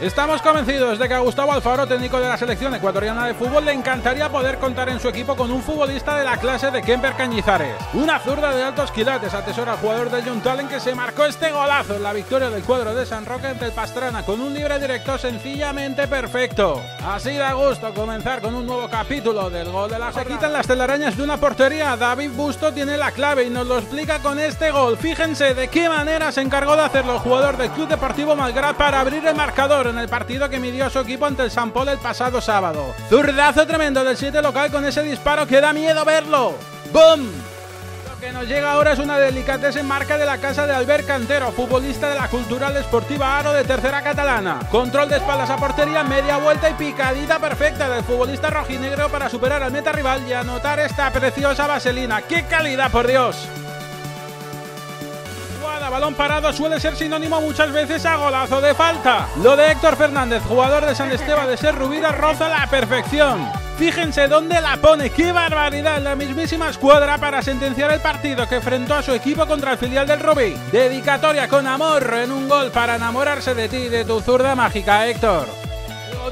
Estamos convencidos de que a Gustavo Alfaro, técnico de la selección ecuatoriana de fútbol, le encantaría poder contar en su equipo con un futbolista de la clase de Kemper Cañizares. Una zurda de altos quilates atesora al jugador del en que se marcó este golazo en la victoria del cuadro de San Roque ante el Pastrana con un libre directo sencillamente perfecto. Así da gusto comenzar con un nuevo capítulo del gol de la Se quitan las telarañas de una portería. David Busto tiene la clave y nos lo explica con este gol. Fíjense de qué manera se encargó de hacerlo el jugador del Club Deportivo Malgrat para abrir el marcador en el partido que midió su equipo ante el San Paul el pasado sábado. Zurdazo tremendo del 7 local con ese disparo que da miedo verlo. ¡Bum! Lo que nos llega ahora es una en marca de la casa de Albert Cantero, futbolista de la Cultural Esportiva Aro de tercera catalana. Control de espaldas a portería, media vuelta y picadita perfecta del futbolista rojinegro para superar al meta rival y anotar esta preciosa vaselina. ¡Qué calidad, por Dios! Balón parado suele ser sinónimo muchas veces a golazo de falta. Lo de Héctor Fernández, jugador de San Esteban de Ser Rubira, roza la perfección. Fíjense dónde la pone, qué barbaridad, la mismísima escuadra para sentenciar el partido que enfrentó a su equipo contra el filial del Rubí. Dedicatoria con amor en un gol para enamorarse de ti, de tu zurda mágica, Héctor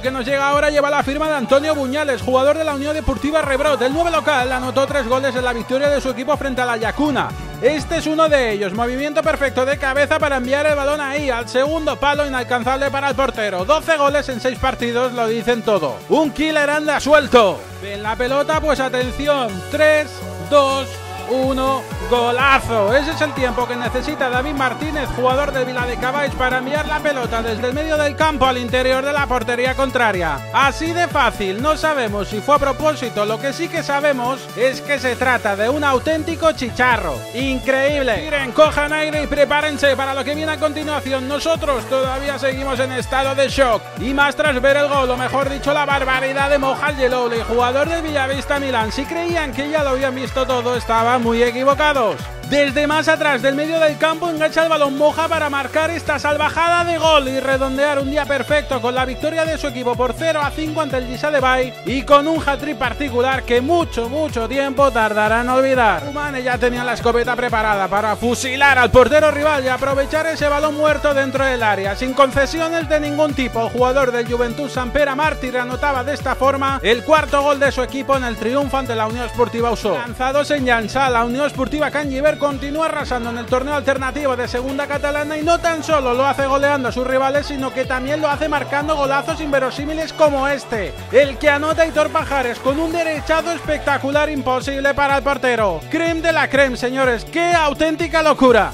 que nos llega ahora lleva la firma de Antonio Buñales, jugador de la Unión Deportiva Rebrot. El nuevo local anotó tres goles en la victoria de su equipo frente a la Yacuna. Este es uno de ellos, movimiento perfecto de cabeza para enviar el balón ahí, al segundo palo inalcanzable para el portero. 12 goles en 6 partidos lo dicen todo. Un killer anda suelto. En la pelota, pues atención, 3, 2, 1, golazo. Ese es el tiempo que necesita David Martínez, jugador de Vila de Caballos, para enviar la pelota desde el medio del campo al interior de la portería contraria. Así de fácil, no sabemos si fue a propósito, lo que sí que sabemos es que se trata de un auténtico chicharro. Increíble. Miren, cojan aire y prepárense para lo que viene a continuación. Nosotros todavía seguimos en estado de shock. Y más tras ver el gol, o mejor dicho, la barbaridad de Mohal Yelowle, jugador del Villavista Milán. Si creían que ya lo habían visto todo, estaba muy equivocados. Desde más atrás del medio del campo engancha el balón Moja para marcar esta salvajada de gol y redondear un día perfecto con la victoria de su equipo por 0 a 5 ante el Gisa Bay y con un hat-trick particular que mucho, mucho tiempo tardará en olvidar. Humane ya tenía la escopeta preparada para fusilar al portero rival y aprovechar ese balón muerto dentro del área. Sin concesiones de ningún tipo, el jugador del Juventud Sampera Mártir anotaba de esta forma el cuarto gol de su equipo en el triunfo ante la Unión Esportiva Uso. Lanzados en Llançà, la Unión Esportiva Continúa arrasando en el torneo alternativo de segunda catalana y no tan solo lo hace goleando a sus rivales, sino que también lo hace marcando golazos inverosímiles como este, el que anota Hitor Pajares con un derechazo espectacular imposible para el portero. Creme de la creme, señores, qué auténtica locura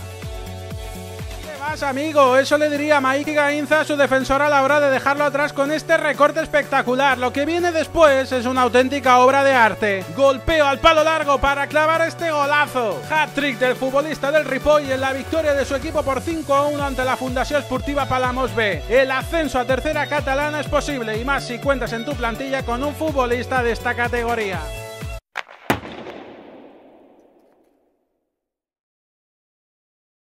amigo. Eso le diría Maiki Gainza a su defensor a la hora de dejarlo atrás con este recorte espectacular. Lo que viene después es una auténtica obra de arte. Golpeo al palo largo para clavar este golazo. Hat-trick del futbolista del Ripoll en la victoria de su equipo por 5 a 1 ante la Fundación Esportiva Palamos B. El ascenso a tercera catalana es posible y más si cuentas en tu plantilla con un futbolista de esta categoría.